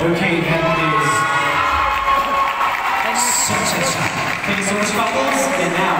Okay, that is such a Thank you so much, couples. And now.